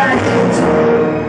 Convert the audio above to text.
back.